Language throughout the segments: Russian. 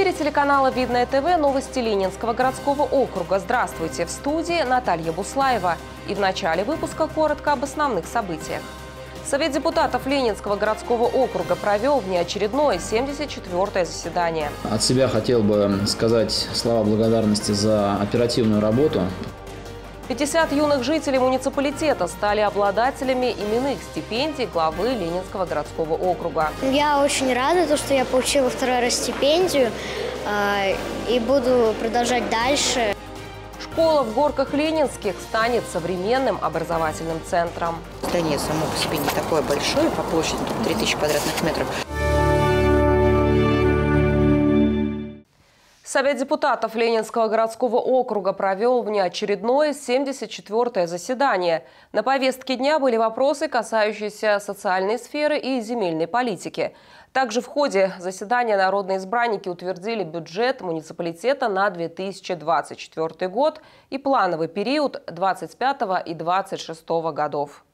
эфире телеканала «Видное ТВ» новости Ленинского городского округа. Здравствуйте! В студии Наталья Буслаева. И в начале выпуска коротко об основных событиях. Совет депутатов Ленинского городского округа провел внеочередное 74-е заседание. От себя хотел бы сказать слова благодарности за оперативную работу. 50 юных жителей муниципалитета стали обладателями именных стипендий главы Ленинского городского округа. Я очень рада, то, что я получила второй раз стипендию э, и буду продолжать дальше. Школа в Горках Ленинских станет современным образовательным центром. Здание само по себе не такое большое, по площади 3000 квадратных метров. Совет депутатов Ленинского городского округа провел внеочередное 74-е заседание. На повестке дня были вопросы, касающиеся социальной сферы и земельной политики. Также в ходе заседания народные избранники утвердили бюджет муниципалитета на 2024 год и плановый период 25 и 26 годов.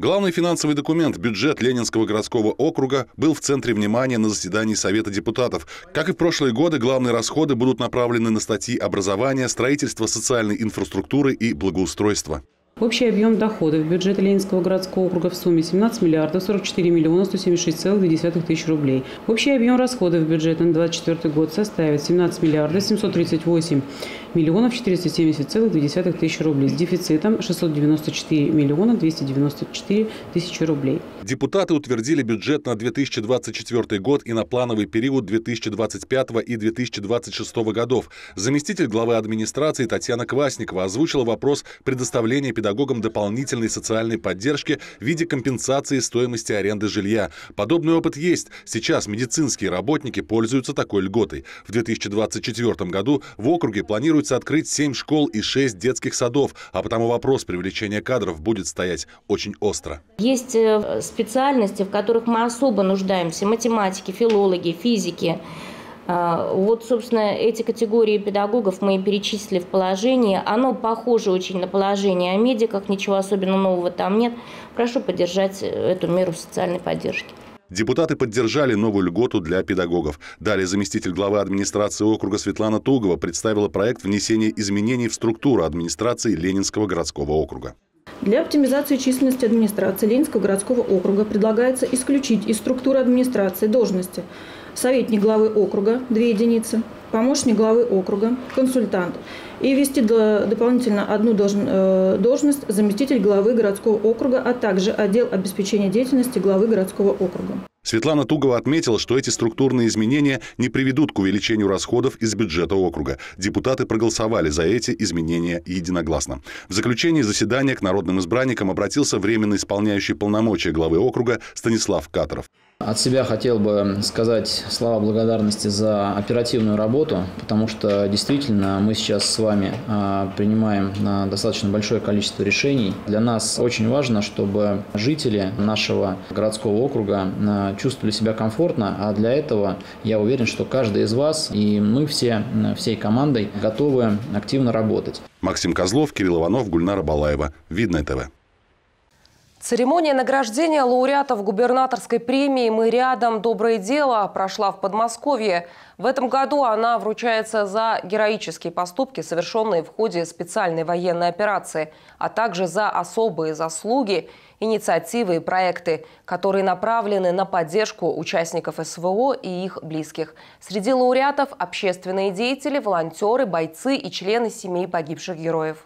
Главный финансовый документ – бюджет Ленинского городского округа был в центре внимания на заседании Совета депутатов. Как и в прошлые годы, главные расходы будут направлены на статьи образования, строительства социальной инфраструктуры и благоустройства. Общий объем доходов бюджета Ленинского городского округа в сумме 17 миллиардов 44 миллиона 176,2 тысяч рублей. Общий объем расходов бюджета на 2024 год составит 17 миллиардов 738 миллионов 470,2 тысячи рублей с дефицитом 694 миллиона 294 тысячи рублей. Депутаты утвердили бюджет на 2024 год и на плановый период 2025 и 2026 годов. Заместитель главы администрации Татьяна Квасникова озвучила вопрос предоставления педагогам дополнительной социальной поддержки в виде компенсации стоимости аренды жилья. Подобный опыт есть. Сейчас медицинские работники пользуются такой льготой. В 2024 году в округе планируется открыть 7 школ и 6 детских садов, а потому вопрос привлечения кадров будет стоять очень остро. Есть э, специальности, в которых мы особо нуждаемся. Математики, филологи, физики. А, вот, собственно, эти категории педагогов мы перечислили в положении. Оно похоже очень на положение о медиках, ничего особенно нового там нет. Прошу поддержать эту меру социальной поддержки. Депутаты поддержали новую льготу для педагогов. Далее заместитель главы администрации округа Светлана Тугова представила проект внесения изменений в структуру администрации Ленинского городского округа. Для оптимизации численности администрации Ленинского городского округа предлагается исключить из структуры администрации должности советник главы округа – 2 единицы, помощник главы округа, консультант. И ввести дополнительно одну э, должность заместитель главы городского округа, а также отдел обеспечения деятельности главы городского округа. Светлана Тугова отметила, что эти структурные изменения не приведут к увеличению расходов из бюджета округа. Депутаты проголосовали за эти изменения единогласно. В заключении заседания к народным избранникам обратился временно исполняющий полномочия главы округа Станислав Каторов. От себя хотел бы сказать слова благодарности за оперативную работу, потому что действительно мы сейчас с вами а, принимаем достаточно большое количество решений. Для нас очень важно, чтобы жители нашего городского округа а, чувствовали себя комфортно, а для этого я уверен, что каждый из вас и мы все всей командой готовы активно работать. Максим Козлов, Кирилл Иванов, Гульнара Балаева. Видное ТВ. Церемония награждения лауреатов губернаторской премии «Мы рядом. Доброе дело» прошла в Подмосковье. В этом году она вручается за героические поступки, совершенные в ходе специальной военной операции, а также за особые заслуги, инициативы и проекты, которые направлены на поддержку участников СВО и их близких. Среди лауреатов – общественные деятели, волонтеры, бойцы и члены семей погибших героев.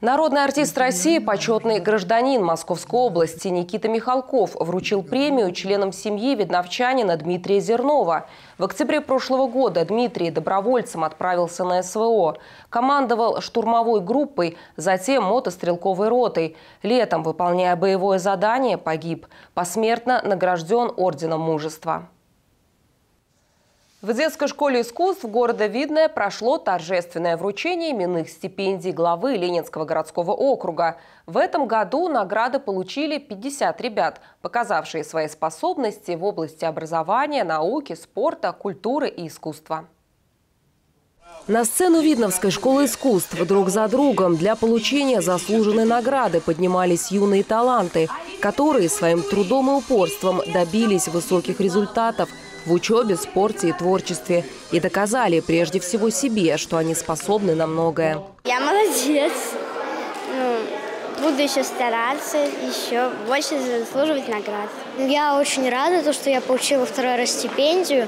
Народный артист России, почетный гражданин Московской области Никита Михалков вручил премию членам семьи видновчанина Дмитрия Зернова. В октябре прошлого года Дмитрий добровольцем отправился на СВО. Командовал штурмовой группой, затем мотострелковой ротой. Летом, выполняя боевое задание, погиб. Посмертно награжден Орденом Мужества. В детской школе искусств города Видное прошло торжественное вручение именных стипендий главы Ленинского городского округа. В этом году награды получили 50 ребят, показавшие свои способности в области образования, науки, спорта, культуры и искусства. На сцену Видновской школы искусств друг за другом для получения заслуженной награды поднимались юные таланты, которые своим трудом и упорством добились высоких результатов – в учебе, спорте и творчестве. И доказали прежде всего себе, что они способны на многое. Я молодец. Ну, буду еще стараться, еще больше заслуживать наград. Я очень рада, то, что я получила второй раз стипендию.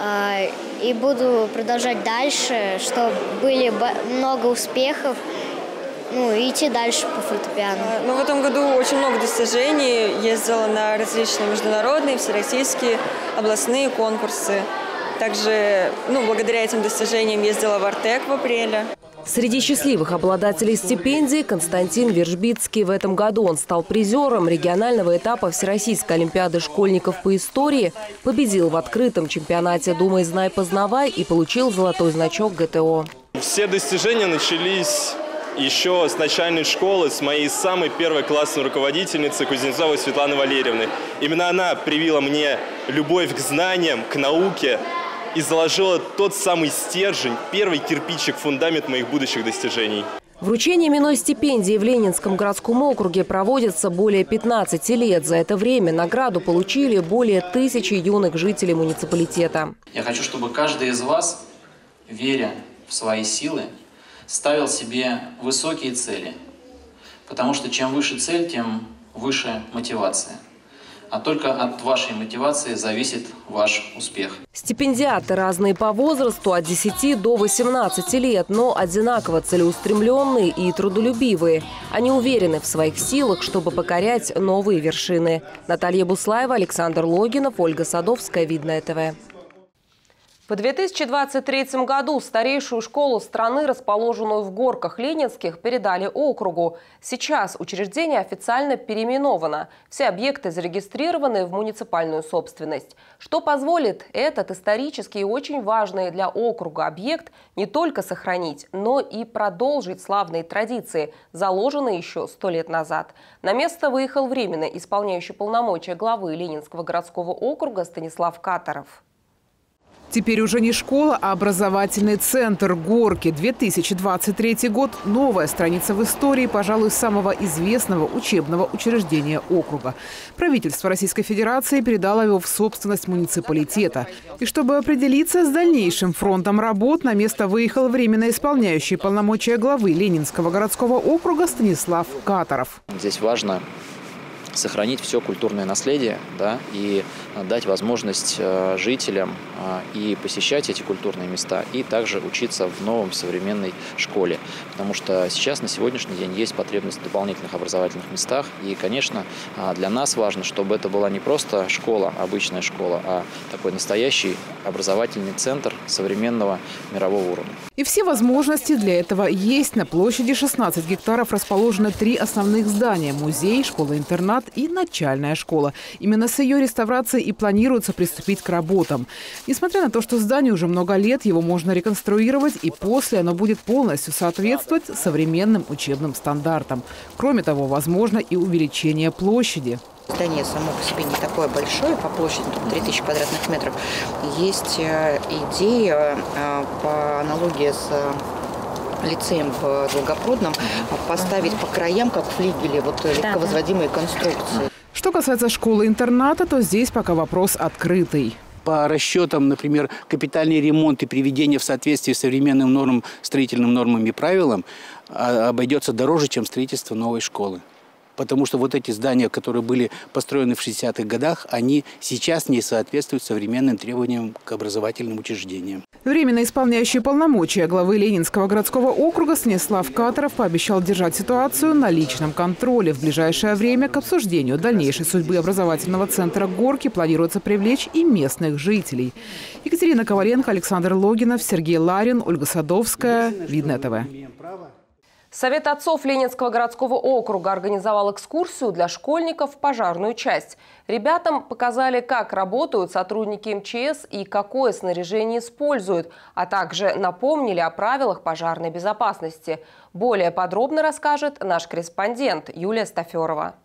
э, И буду продолжать дальше, чтобы были много успехов. Ну, и идти дальше по фортепиано. Ну, в этом году очень много достижений. Ездила на различные международные, всероссийские, областные конкурсы. Также, ну, благодаря этим достижениям ездила в Артек в апреле. Среди счастливых обладателей стипендий Константин Вержбицкий. В этом году он стал призером регионального этапа Всероссийской Олимпиады школьников по истории, победил в открытом чемпионате «Думай, знай, познавай» и получил золотой значок ГТО. Все достижения начались еще с начальной школы, с моей самой первой классной руководительницы Кузнецовой Светланы Валерьевны. Именно она привила мне любовь к знаниям, к науке и заложила тот самый стержень, первый кирпичик, фундамент моих будущих достижений. Вручение именной стипендии в Ленинском городском округе проводится более 15 лет. За это время награду получили более тысячи юных жителей муниципалитета. Я хочу, чтобы каждый из вас, веря в свои силы, ставил себе высокие цели. Потому что чем выше цель, тем выше мотивация. А только от вашей мотивации зависит ваш успех. Стипендиаты разные по возрасту от 10 до 18 лет, но одинаково целеустремленные и трудолюбивые. Они уверены в своих силах, чтобы покорять новые вершины. Наталья Буслаева, Александр Логинов, Ольга Садовская, Видное ТВ. В 2023 году старейшую школу страны, расположенную в горках Ленинских, передали округу. Сейчас учреждение официально переименовано. Все объекты зарегистрированы в муниципальную собственность. Что позволит этот исторический и очень важный для округа объект не только сохранить, но и продолжить славные традиции, заложенные еще сто лет назад. На место выехал временно исполняющий полномочия главы Ленинского городского округа Станислав Катаров. Теперь уже не школа, а образовательный центр «Горки». 2023 год – новая страница в истории, пожалуй, самого известного учебного учреждения округа. Правительство Российской Федерации передало его в собственность муниципалитета. И чтобы определиться с дальнейшим фронтом работ, на место выехал временно исполняющий полномочия главы Ленинского городского округа Станислав Катаров. Здесь важно сохранить все культурное наследие да, и дать возможность э, жителям э, и посещать эти культурные места, и также учиться в новом современной школе. Потому что сейчас, на сегодняшний день, есть потребность в дополнительных образовательных местах. И, конечно, э, для нас важно, чтобы это была не просто школа, обычная школа, а такой настоящий образовательный центр современного мирового уровня. И все возможности для этого есть. На площади 16 гектаров расположены три основных здания – музей, школа-интернат и начальная школа. Именно с ее реставрацией и планируется приступить к работам. Несмотря на то, что зданию уже много лет, его можно реконструировать, и после оно будет полностью соответствовать современным учебным стандартам. Кроме того, возможно и увеличение площади. Здание само по себе не такое большое, по площади только 3000 квадратных метров. Есть э, идея э, по аналогии с лицеем в Долгопрудном поставить по краям, как флигели, вот легковозводимые конструкции. Что касается школы-интерната, то здесь пока вопрос открытый. По расчетам, например, капитальный ремонт и приведение в соответствие с современным нормам, строительным нормам и правилам а, обойдется дороже, чем строительство новой школы. Потому что вот эти здания, которые были построены в 60-х годах, они сейчас не соответствуют современным требованиям к образовательным учреждениям. Временно исполняющий полномочия главы Ленинского городского округа Станислав Катаров пообещал держать ситуацию на личном контроле. В ближайшее время к обсуждению дальнейшей судьбы образовательного центра «Горки» планируется привлечь и местных жителей. Екатерина Коваленко, Александр Логинов, Сергей Ларин, Ольга Садовская. Видное ТВ. Совет отцов Ленинского городского округа организовал экскурсию для школьников в пожарную часть. Ребятам показали, как работают сотрудники МЧС и какое снаряжение используют, а также напомнили о правилах пожарной безопасности. Более подробно расскажет наш корреспондент Юлия Стаферова.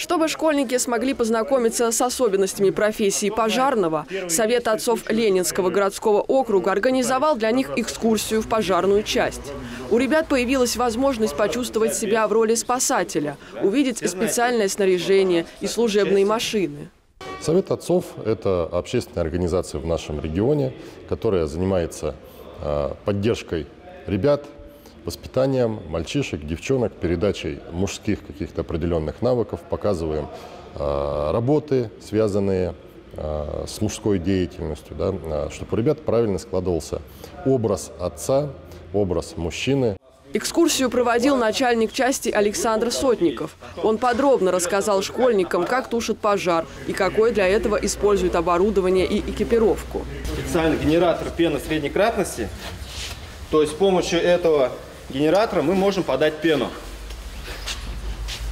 Чтобы школьники смогли познакомиться с особенностями профессии пожарного, Совет отцов Ленинского городского округа организовал для них экскурсию в пожарную часть. У ребят появилась возможность почувствовать себя в роли спасателя, увидеть специальное снаряжение и служебные машины. Совет отцов – это общественная организация в нашем регионе, которая занимается э, поддержкой ребят, воспитанием мальчишек, девчонок, передачей мужских каких-то определенных навыков, показываем э, работы, связанные э, с мужской деятельностью, да, э, чтобы у ребят правильно складывался образ отца, образ мужчины. Экскурсию проводил начальник части Александр Сотников. Он подробно рассказал школьникам, как тушат пожар и какое для этого используют оборудование и экипировку. Специальный генератор пены средней кратности. То есть с помощью этого генератора мы можем подать пену.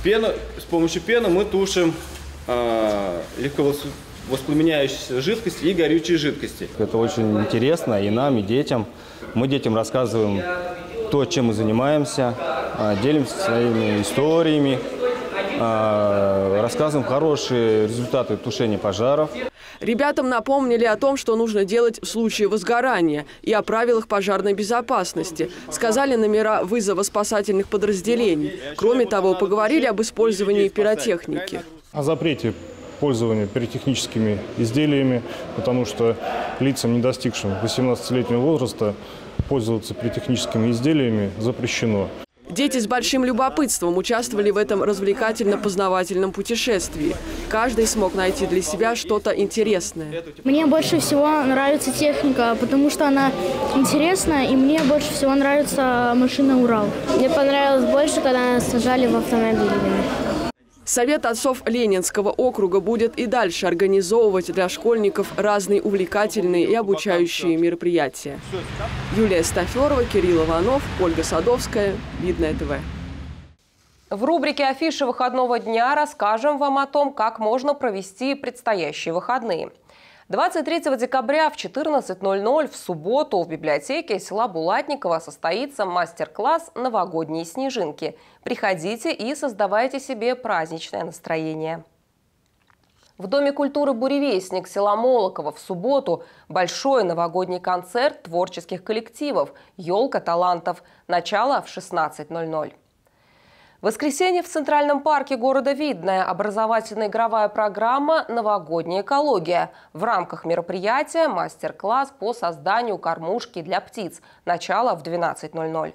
пену с помощью пены мы тушим э, легко воспламеняющиеся жидкости и горючие жидкости. Это очень интересно и нам, и детям. Мы детям рассказываем то, чем мы занимаемся, а, делимся своими историями, рассказываем хорошие результаты тушения пожаров. Ребятам напомнили о том, что нужно делать в случае возгорания и о правилах пожарной безопасности. Сказали номера вызова спасательных подразделений. Кроме того, поговорили об использовании пиротехники. О запрете пользования пиротехническими изделиями, потому что лицам, не достигшим 18-летнего возраста, пользоваться пиротехническими изделиями запрещено. Дети с большим любопытством участвовали в этом развлекательно-познавательном путешествии. Каждый смог найти для себя что-то интересное. Мне больше всего нравится техника, потому что она интересная, и мне больше всего нравится машина «Урал». Мне понравилось больше, когда нас сажали в автомобиль. Совет отцов Ленинского округа будет и дальше организовывать для школьников разные увлекательные и обучающие мероприятия. Юлия Стаферова, Кирилл Иванов, Ольга Садовская, Видное ТВ. В рубрике «Афиши выходного дня» расскажем вам о том, как можно провести предстоящие выходные – 23 декабря в 14.00 в субботу в библиотеке села Булатникова состоится мастер-класс «Новогодние снежинки». Приходите и создавайте себе праздничное настроение. В Доме культуры «Буревестник» села Молоково в субботу большой новогодний концерт творческих коллективов «Елка талантов». Начало в 16.00. Воскресенье в Центральном парке города Видное образовательно-игровая программа «Новогодняя экология». В рамках мероприятия мастер-класс по созданию кормушки для птиц. Начало в 12.00.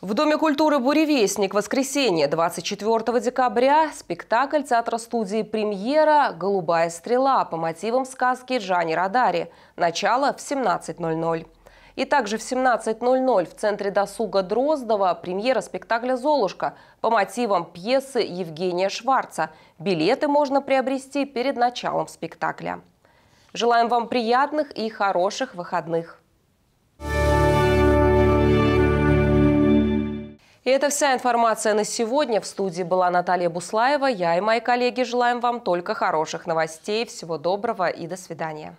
В Доме культуры «Буревестник» воскресенье 24 декабря спектакль театра-студии «Премьера» «Голубая стрела» по мотивам сказки Джани Радари. Начало в 17.00. И также в 17.00 в Центре досуга Дроздова премьера спектакля «Золушка» по мотивам пьесы Евгения Шварца. Билеты можно приобрести перед началом спектакля. Желаем вам приятных и хороших выходных. И это вся информация на сегодня. В студии была Наталья Буслаева. Я и мои коллеги желаем вам только хороших новостей. Всего доброго и до свидания.